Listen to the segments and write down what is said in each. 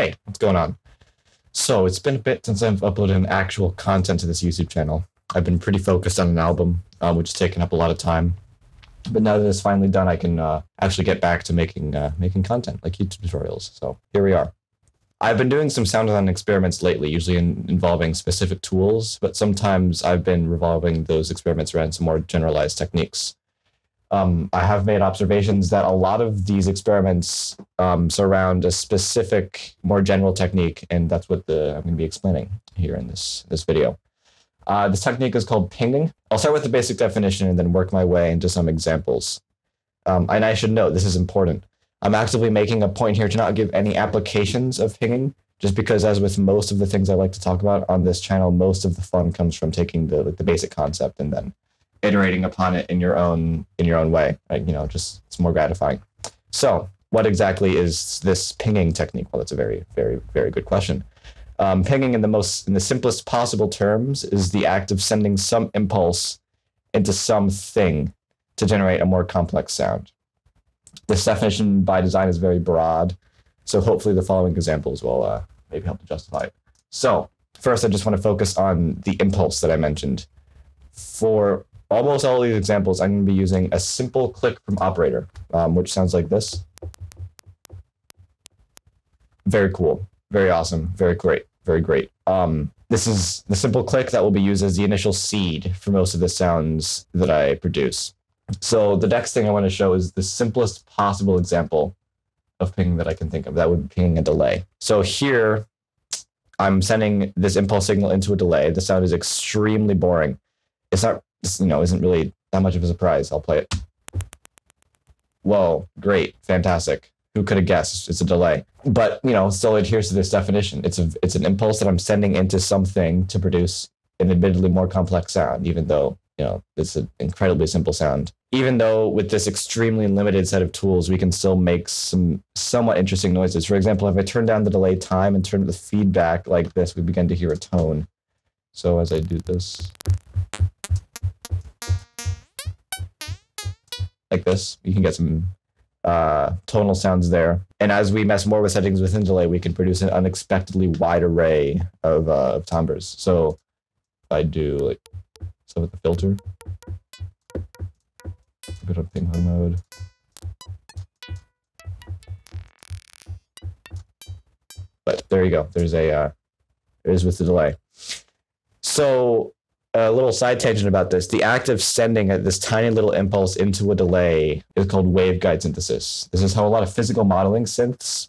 Hey, what's going on? So it's been a bit since I've uploaded actual content to this YouTube channel. I've been pretty focused on an album, uh, which has taken up a lot of time. But now that it's finally done, I can uh, actually get back to making uh, making content like YouTube tutorials. So here we are. I've been doing some sound design experiments lately, usually in, involving specific tools, but sometimes I've been revolving those experiments around some more generalized techniques. Um, I have made observations that a lot of these experiments um, surround a specific, more general technique, and that's what the, I'm going to be explaining here in this this video. Uh, this technique is called pinging. I'll start with the basic definition and then work my way into some examples. Um, and I should note this is important. I'm actively making a point here to not give any applications of pinging, just because, as with most of the things I like to talk about on this channel, most of the fun comes from taking the the basic concept and then iterating upon it in your own in your own way. Right? You know, just it's more gratifying. So, what exactly is this pinging technique? Well, that's a very, very, very good question. Um, pinging, in the most in the simplest possible terms, is the act of sending some impulse into something to generate a more complex sound. This definition by design is very broad, so hopefully the following examples will uh, maybe help to justify it. So first, I just want to focus on the impulse that I mentioned. For almost all these examples, I'm going to be using a simple click from operator, um, which sounds like this. Very cool, very awesome, very great, very great. Um, this is the simple click that will be used as the initial seed for most of the sounds that I produce. So the next thing I want to show is the simplest possible example of pinging that I can think of. That would be pinging a delay. So here, I'm sending this impulse signal into a delay. The sound is extremely boring. It's not, you know, isn't really that much of a surprise. I'll play it. Whoa, great, fantastic. Who could have guessed? It's a delay. But you know, still adheres to this definition. It's a it's an impulse that I'm sending into something to produce an admittedly more complex sound, even though you know it's an incredibly simple sound even though with this extremely limited set of tools, we can still make some somewhat interesting noises. For example, if I turn down the delay time and turn the feedback like this, we begin to hear a tone. So as I do this, like this, you can get some uh, tonal sounds there. And as we mess more with settings within delay, we can produce an unexpectedly wide array of, uh, of timbres. So if I do like, so with the filter, bit of pinhole mode. But there you go. There's a uh, there's with the delay. So a little side tangent about this. The act of sending this tiny little impulse into a delay is called waveguide synthesis. This is how a lot of physical modeling synths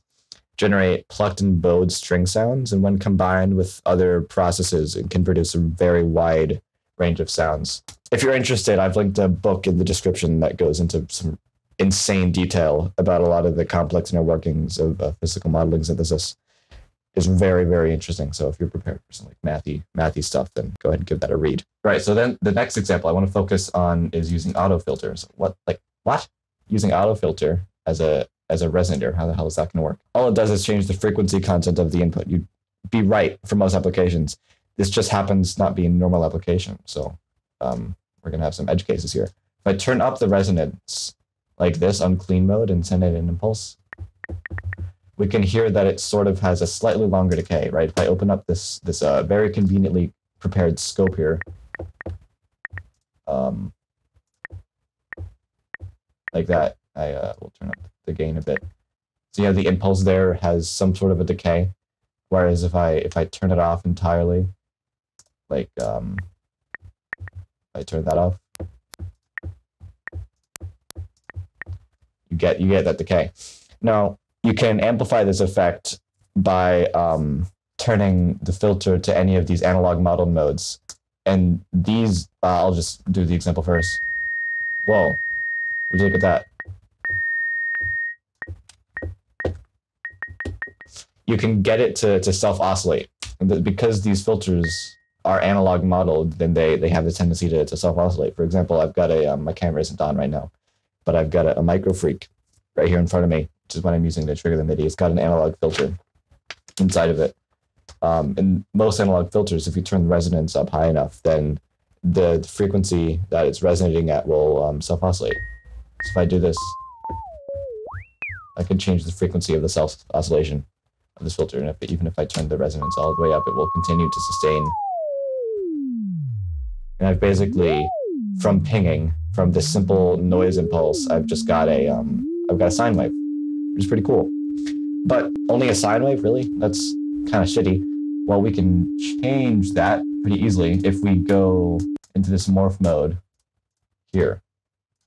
generate plucked and bowed string sounds, and when combined with other processes, it can produce a very wide range of sounds if you're interested, I've linked a book in the description that goes into some insane detail about a lot of the complex inner workings of uh, physical modeling synthesis. Is very very interesting. So if you're prepared for some like mathy mathy stuff, then go ahead and give that a read. Right. So then the next example I want to focus on is using auto filters. What like what? Using auto filter as a as a resonator. How the hell is that going to work? All it does is change the frequency content of the input. You'd be right for most applications. This just happens not being normal application. So um, we're going to have some edge cases here. If I turn up the resonance like this on clean mode and send it an impulse, we can hear that it sort of has a slightly longer decay, right? If I open up this, this uh, very conveniently prepared scope here, um, like that, I uh, will turn up the gain a bit. So yeah, the impulse there has some sort of a decay. Whereas if I if I turn it off entirely, like um, I turn that off. You get you get that decay. Now you can amplify this effect by um, turning the filter to any of these analog model modes. And these, uh, I'll just do the example first. Whoa, would you look at that? You can get it to, to self oscillate. Because these filters are analog modeled, then they they have the tendency to, to self oscillate. For example, I've got a um, my camera isn't on right now, but I've got a, a Microfreak right here in front of me, which is what I'm using to trigger the MIDI. It's got an analog filter inside of it. Um, and most analog filters, if you turn the resonance up high enough, then the, frequency that it's resonating at will um, self oscillate. So if I do this, I can change the frequency of the self oscillation of this filter. And if, even if I turn the resonance all the way up, it will continue to sustain. And I've basically, from pinging, from this simple noise impulse, I've just got a, um, I've got a sine wave, is pretty cool. But only a sine wave, really? That's kind of shitty. Well, we can change that pretty easily if we go into this morph mode here,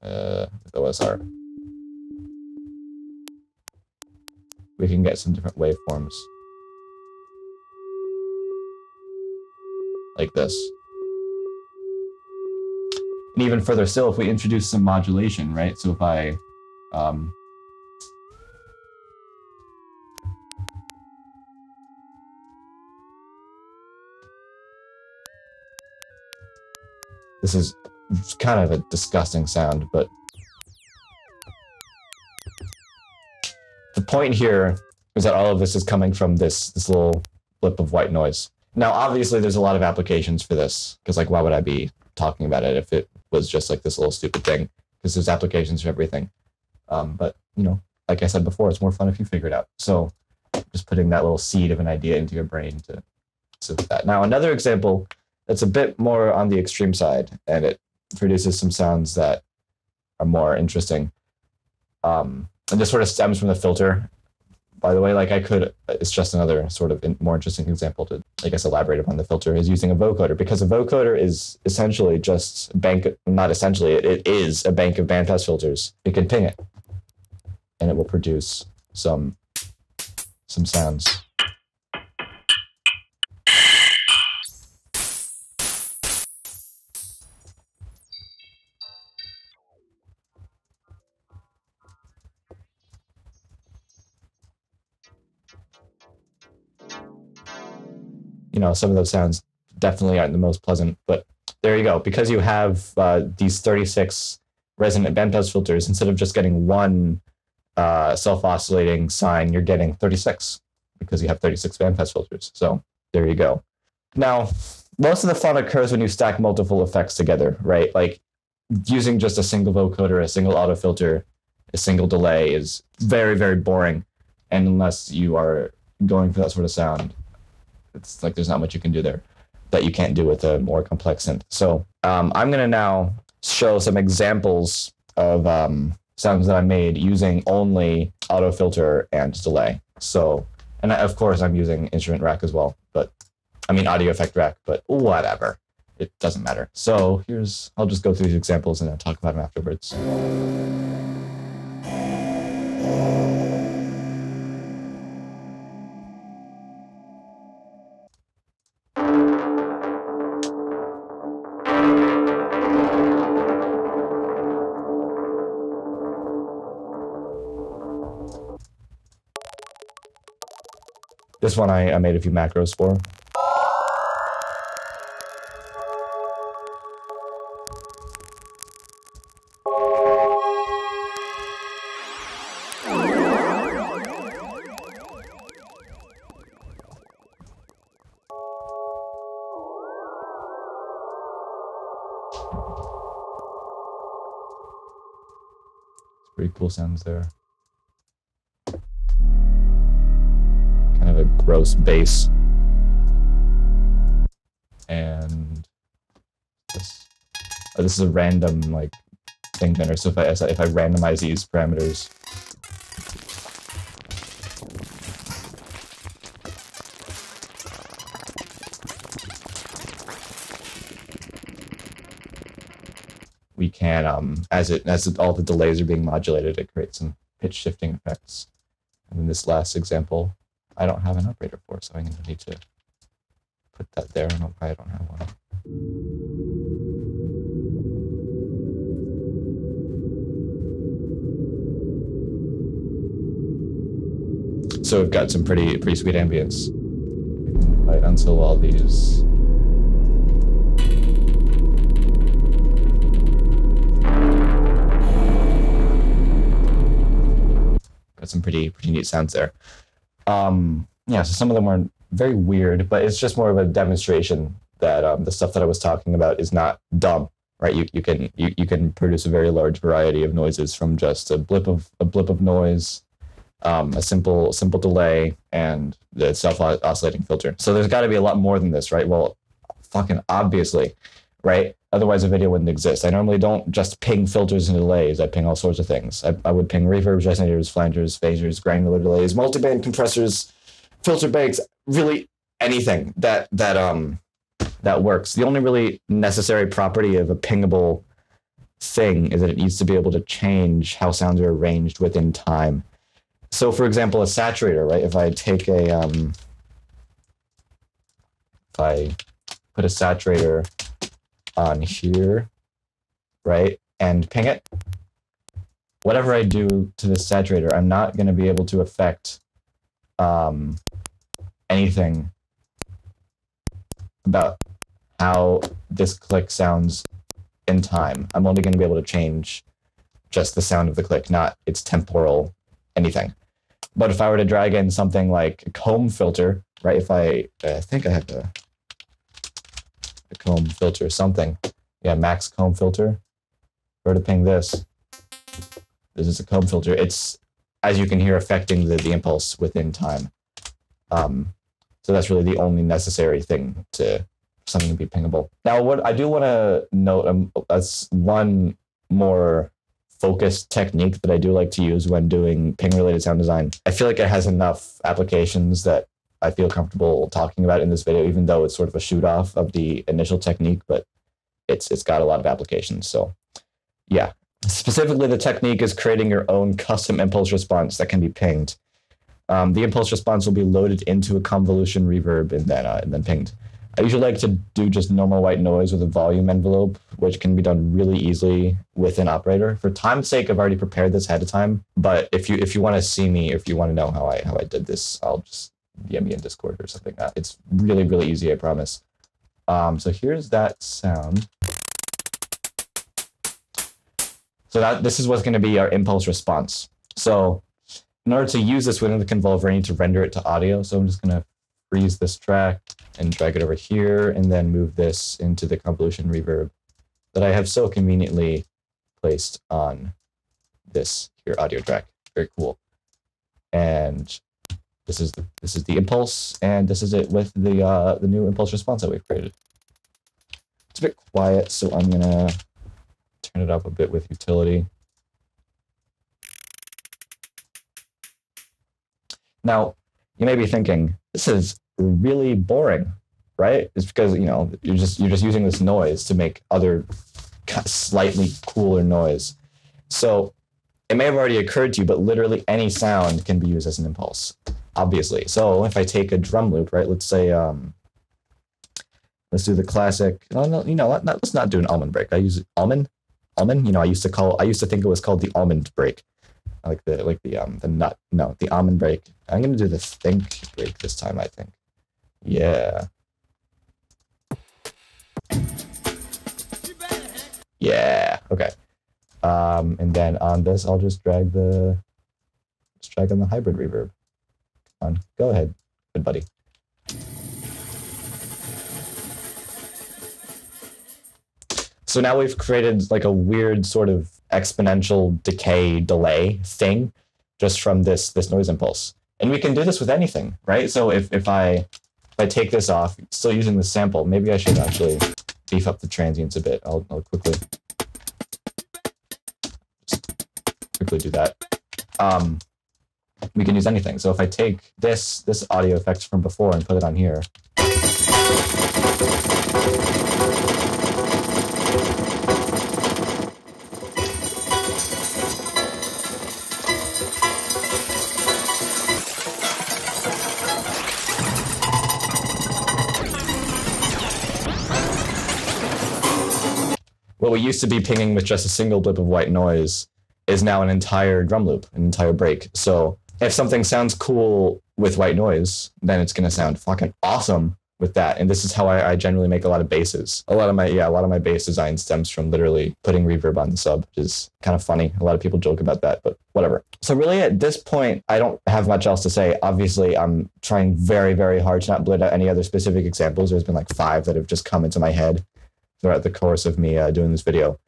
uh, with OSR. We can get some different waveforms. Like this. And even further still, if we introduce some modulation, right? So if I um, This is kind of a disgusting sound, but the point here is that all of this is coming from this this little blip of white noise. Now, obviously, there's a lot of applications for this because, like, why would I be talking about it if it was just like this little stupid thing? Because there's applications for everything. Um, but you know, like I said before, it's more fun if you figure it out. So, just putting that little seed of an idea into your brain to so that. Now, another example that's a bit more on the extreme side, and it produces some sounds that are more interesting. Um, and this sort of stems from the filter. By the way, like I could, it's just another sort of in, more interesting example to, I guess, elaborate upon the filter is using a vocoder because a vocoder is essentially just bank, not essentially, it, it is a bank of bandpass filters. It can ping it, and it will produce some some sounds. You know, some of those sounds definitely aren't the most pleasant. But there you go. Because you have uh, these 36 resonant bandpass filters, instead of just getting one uh, self-oscillating sine, you're getting 36 because you have 36 bandpass filters. So there you go. Now, most of the fun occurs when you stack multiple effects together, right? Like using just a single vocoder, a single auto filter, a single delay is very, very boring. And unless you are going for that sort of sound, it's like there's not much you can do there that you can't do with a more complex synth. So um, I'm going to now show some examples of um, sounds that I made using only auto filter and delay. So, and I, of course I'm using instrument rack as well, but I mean audio effect rack, but whatever. It doesn't matter. So here's, I'll just go through these examples and then talk about them afterwards. This one I, I made a few macros for. Pretty cool sounds there. Gross bass. And this, oh, this is a random like thing generator. So if I if I randomize these parameters, we can um as it as it, all the delays are being modulated, it creates some pitch shifting effects. And in this last example, I don't have an operator for, so I'm going to need to put that there. I don't don't have one. So we've got some pretty pretty sweet ambience. If I unsell all these. Got some pretty pretty neat sounds there. Um, yeah, so some of them were very weird, but it's just more of a demonstration that um, the stuff that I was talking about is not dumb, right? You, you can you, you can produce a very large variety of noises from just a blip of a blip of noise um, a simple simple delay, and the self oscillating filter. So there's got to be a lot more than this, right? Well, fucking obviously, right? Otherwise, a video wouldn't exist. I normally don't just ping filters and delays. I ping all sorts of things. I, I would ping reverbs, resonators, flangers, phasers, granular delays, multiband compressors, filter banks, really anything that that um that works. The only really necessary property of a pingable thing is that it needs to be able to change how sounds are arranged within time. So, for example, a saturator, right? If I take a um, if I put a saturator on here, right, and ping it, whatever I do to the saturator, I'm not going to be able to affect um, anything about how this click sounds in time. I'm only going to be able to change just the sound of the click, not its temporal anything. But if I were to drag in something like a comb filter, right? If I, I think I have to comb filter something. Yeah, max comb filter. Where to ping this? This is a comb filter. It's, as you can hear, affecting the, the impulse within time. Um, so that's really the only necessary thing to something to be pingable. Now, what I do want to note um, that's one more focused technique that I do like to use when doing ping related sound design. I feel like it has enough applications that I feel comfortable talking about in this video, even though it's sort of a shoot off of the initial technique, but it's it's got a lot of applications. So yeah. Specifically, the technique is creating your own custom impulse response that can be pinged. Um, the impulse response will be loaded into a convolution reverb and then uh, and then pinged. I usually like to do just normal white noise with a volume envelope, which can be done really easily with an operator. For time's sake, I've already prepared this ahead of time. But if you if you want to see me, if you want to know how I how I did this, I'll just DM me in Discord or something. Like it's really, really easy, I promise. Um, so here's that sound. So that this is what's going to be our impulse response. So in order to use this within the convolver, I need to render it to audio. So I'm just going to freeze this track and drag it over here and then move this into the convolution reverb that I have so conveniently placed on this here audio track. Very cool. And this is the, this is the impulse, and this is it with the uh, the new impulse response that we've created. It's a bit quiet, so I'm gonna turn it up a bit with utility. Now, you may be thinking, this is really boring, right? It's because you know you're just you're just using this noise to make other slightly cooler noise. So it may have already occurred to you, but literally any sound can be used as an impulse obviously. So if I take a drum loop, right, let's say, um, let's do the classic, oh, no, you know, let, let's not do an Amen break. I use almond, almond, you know, I used to call, I used to think it was called the almond break. like the, like the, um, the nut, no, the almond break. I'm going to do the think break this time, I think. Yeah. Yeah. Okay. Um, and then on this, I'll just drag the, just drag on the hybrid reverb on. Go ahead, good buddy. So now we've created like a weird sort of exponential decay delay thing just from this this noise impulse. And we can do this with anything, right? So if, if I if I take this off, still using the sample, maybe I should actually beef up the transients a bit. I'll, I'll quickly quickly do that. Um, we can use anything. So if I take this, this audio effect from before and put it on here, what we used to be pinging with just a single blip of white noise is now an entire drum loop, an entire break. So if something sounds cool with white noise, then it's going to sound fucking awesome with that. And this is how I, I, generally make a lot of basses. A lot of my, yeah, a lot of my bass design stems from literally putting reverb on the sub, which is kind of funny. A lot of people joke about that, but whatever. So really at this point, I don't have much else to say. Obviously, I'm trying very, very hard to not blurt out any other specific examples. There's been like five that have just come into my head throughout the course of me uh, doing this video.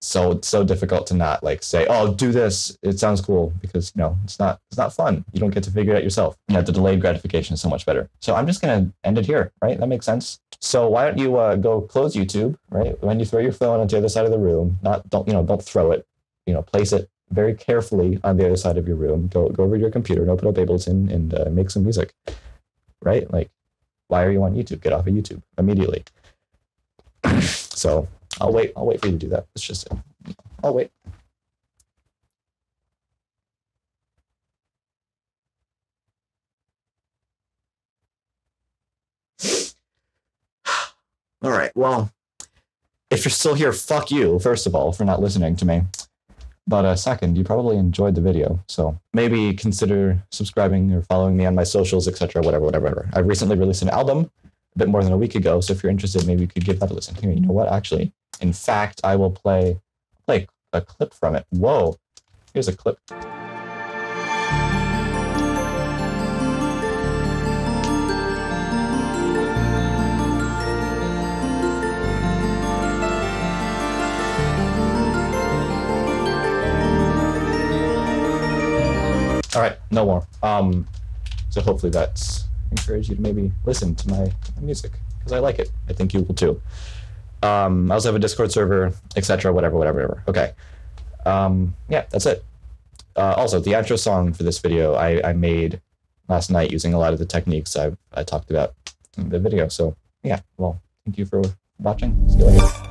So it's so difficult to not like say, "Oh, do this. It sounds cool," because you know it's not it's not fun. You don't get to figure it out yourself. You know, the delayed gratification is so much better. So I'm just gonna end it here, right? That makes sense. So why don't you uh, go close YouTube, right? When you throw your phone on the other side of the room, not don't you know don't throw it. You know, place it very carefully on the other side of your room. Go go over to your computer and open up Ableton and uh, make some music, right? Like, why are you on YouTube? Get off of YouTube immediately. so I'll wait. I'll wait for you to do that. It's just, I'll wait. All right. Well, if you're still here, fuck you, first of all, for not listening to me. But uh, second, you probably enjoyed the video, so maybe consider subscribing or following me on my socials, etc. Whatever, whatever, whatever. I recently released an album a bit more than a week ago, so if you're interested, maybe you could give that a listen. Here, you know what? Actually, in fact, I will play play a clip from it. Whoa, here's a clip. All right, no more. Um, so hopefully that's encouraged you to maybe listen to my, my music because I like it. I think you will too. Um, I also have a Discord server, etc. Whatever, whatever, whatever. Okay. Um, yeah, that's it. Uh, also, the outro song for this video I, I made last night using a lot of the techniques I've I talked about in the video. So yeah, well, thank you for watching. See you later.